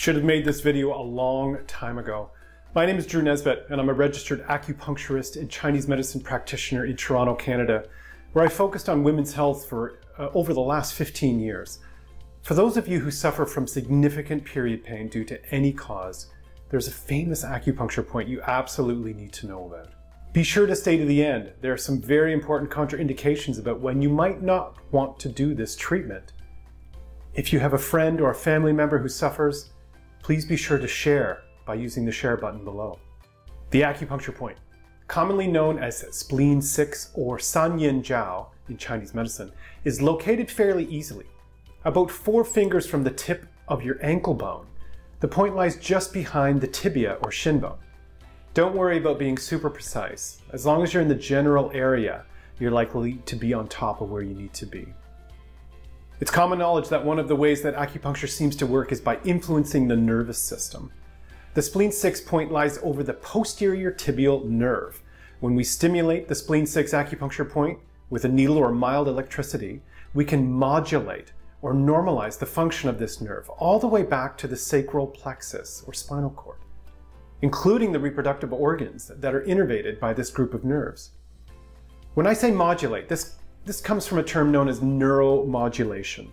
should have made this video a long time ago. My name is Drew Nesbitt, and I'm a registered acupuncturist and Chinese medicine practitioner in Toronto, Canada, where I focused on women's health for uh, over the last 15 years. For those of you who suffer from significant period pain due to any cause, there's a famous acupuncture point you absolutely need to know about. Be sure to stay to the end. There are some very important contraindications about when you might not want to do this treatment. If you have a friend or a family member who suffers, please be sure to share by using the share button below. The acupuncture point, commonly known as spleen 6 or san yin Jiao in Chinese medicine, is located fairly easily. About four fingers from the tip of your ankle bone, the point lies just behind the tibia or shin bone. Don't worry about being super precise. As long as you're in the general area, you're likely to be on top of where you need to be. It's common knowledge that one of the ways that acupuncture seems to work is by influencing the nervous system. The spleen 6 point lies over the posterior tibial nerve. When we stimulate the spleen 6 acupuncture point with a needle or mild electricity, we can modulate or normalize the function of this nerve all the way back to the sacral plexus or spinal cord, including the reproductive organs that are innervated by this group of nerves. When I say modulate, this this comes from a term known as neuromodulation.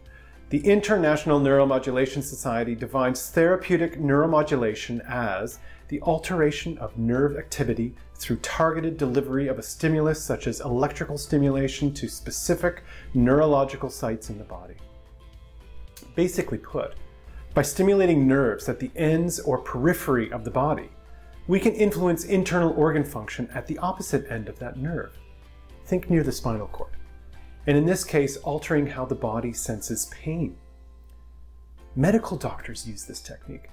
The International Neuromodulation Society defines therapeutic neuromodulation as the alteration of nerve activity through targeted delivery of a stimulus such as electrical stimulation to specific neurological sites in the body. Basically put, by stimulating nerves at the ends or periphery of the body, we can influence internal organ function at the opposite end of that nerve. Think near the spinal cord and in this case, altering how the body senses pain. Medical doctors use this technique.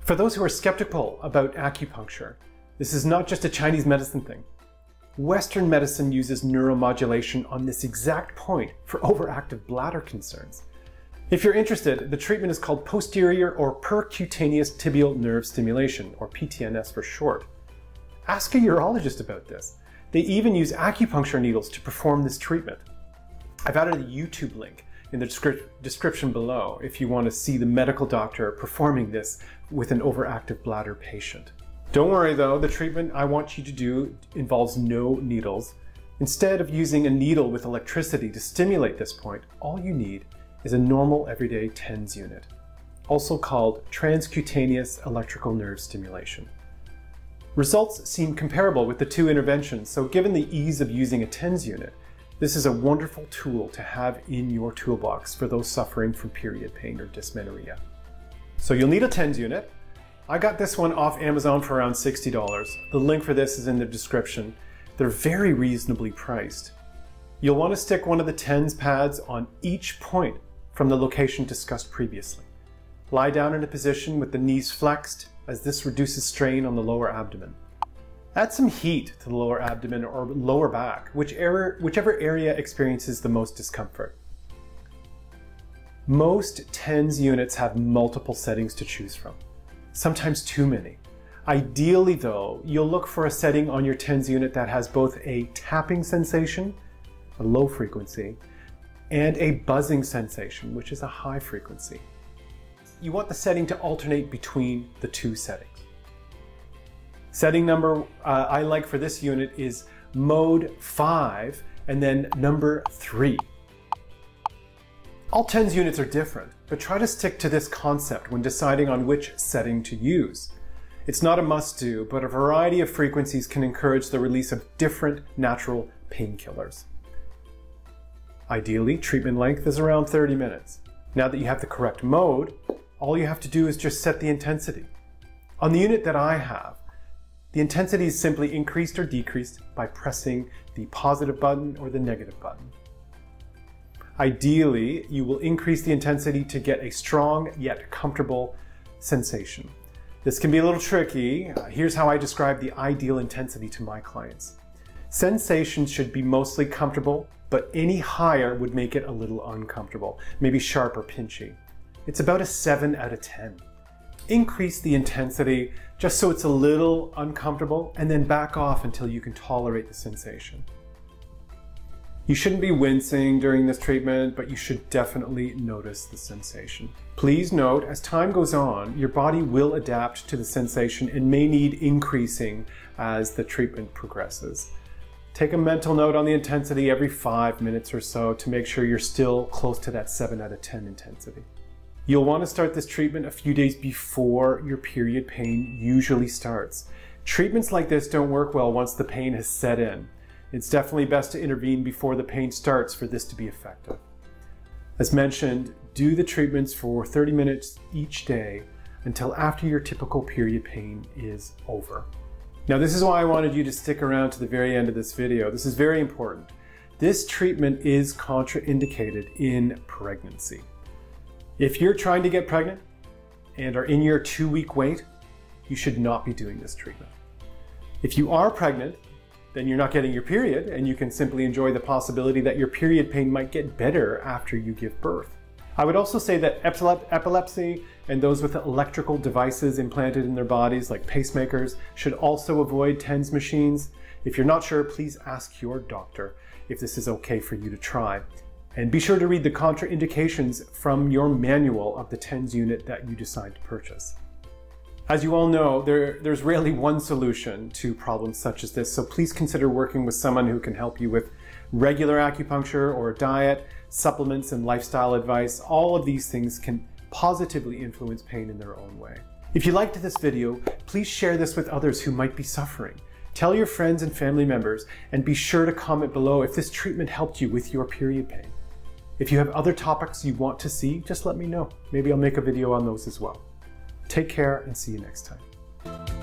For those who are skeptical about acupuncture, this is not just a Chinese medicine thing. Western medicine uses neuromodulation on this exact point for overactive bladder concerns. If you're interested, the treatment is called posterior or percutaneous tibial nerve stimulation, or PTNS for short. Ask a urologist about this. They even use acupuncture needles to perform this treatment. I've added a YouTube link in the descri description below if you want to see the medical doctor performing this with an overactive bladder patient. Don't worry though, the treatment I want you to do involves no needles. Instead of using a needle with electricity to stimulate this point, all you need is a normal everyday TENS unit, also called transcutaneous electrical nerve stimulation. Results seem comparable with the two interventions, so given the ease of using a TENS unit, this is a wonderful tool to have in your toolbox for those suffering from period pain or dysmenorrhea. So you'll need a TENS unit. I got this one off Amazon for around $60. The link for this is in the description. They're very reasonably priced. You'll want to stick one of the TENS pads on each point from the location discussed previously. Lie down in a position with the knees flexed as this reduces strain on the lower abdomen. Add some heat to the lower abdomen or lower back, whichever area experiences the most discomfort. Most TENS units have multiple settings to choose from, sometimes too many. Ideally though, you'll look for a setting on your TENS unit that has both a tapping sensation, a low frequency, and a buzzing sensation, which is a high frequency. You want the setting to alternate between the two settings. Setting number uh, I like for this unit is mode 5 and then number 3. All TENS units are different, but try to stick to this concept when deciding on which setting to use. It's not a must-do, but a variety of frequencies can encourage the release of different natural painkillers. Ideally, treatment length is around 30 minutes. Now that you have the correct mode, all you have to do is just set the intensity. On the unit that I have, the intensity is simply increased or decreased by pressing the positive button or the negative button. Ideally, you will increase the intensity to get a strong yet comfortable sensation. This can be a little tricky. Uh, here's how I describe the ideal intensity to my clients. Sensations should be mostly comfortable, but any higher would make it a little uncomfortable, maybe sharp or pinchy. It's about a 7 out of 10 increase the intensity just so it's a little uncomfortable and then back off until you can tolerate the sensation. You shouldn't be wincing during this treatment, but you should definitely notice the sensation. Please note, as time goes on, your body will adapt to the sensation and may need increasing as the treatment progresses. Take a mental note on the intensity every five minutes or so to make sure you're still close to that 7 out of 10 intensity. You'll want to start this treatment a few days before your period pain usually starts. Treatments like this don't work well once the pain has set in. It's definitely best to intervene before the pain starts for this to be effective. As mentioned, do the treatments for 30 minutes each day until after your typical period pain is over. Now this is why I wanted you to stick around to the very end of this video. This is very important. This treatment is contraindicated in pregnancy. If you're trying to get pregnant and are in your two week wait, you should not be doing this treatment. If you are pregnant then you're not getting your period and you can simply enjoy the possibility that your period pain might get better after you give birth. I would also say that epilepsy and those with electrical devices implanted in their bodies like pacemakers should also avoid TENS machines. If you're not sure, please ask your doctor if this is okay for you to try. And be sure to read the contraindications from your manual of the TENS unit that you decide to purchase. As you all know, there, there's rarely one solution to problems such as this, so please consider working with someone who can help you with regular acupuncture or diet, supplements, and lifestyle advice. All of these things can positively influence pain in their own way. If you liked this video, please share this with others who might be suffering. Tell your friends and family members, and be sure to comment below if this treatment helped you with your period pain. If you have other topics you want to see, just let me know. Maybe I'll make a video on those as well. Take care and see you next time.